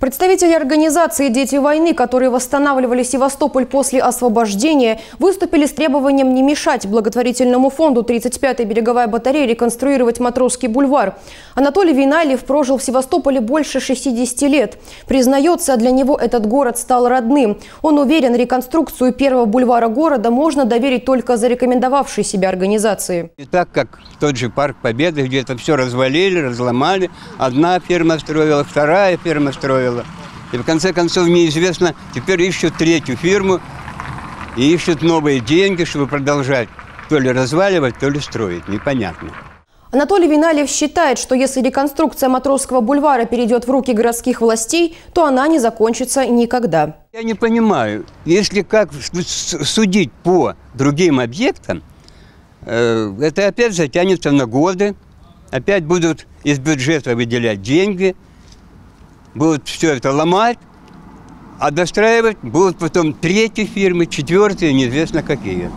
Представители организации «Дети войны», которые восстанавливали Севастополь после освобождения, выступили с требованием не мешать благотворительному фонду 35-й береговая батарея реконструировать Матросский бульвар. Анатолий Винайлев прожил в Севастополе больше 60 лет. Признается, для него этот город стал родным. Он уверен, реконструкцию первого бульвара города можно доверить только зарекомендовавшей себя организации. Не так, как тот же Парк Победы, где это все развалили, разломали. Одна фирма строила, вторая фирма строила. И в конце концов неизвестно, теперь ищут третью фирму и ищут новые деньги, чтобы продолжать то ли разваливать, то ли строить. Непонятно. Анатолий Винальев считает, что если реконструкция Матросского бульвара перейдет в руки городских властей, то она не закончится никогда. Я не понимаю, если как судить по другим объектам, э, это опять затянется на годы, опять будут из бюджета выделять деньги – будут все это ломать, а достраивать будут потом третьи фирмы, четвертые, неизвестно какие.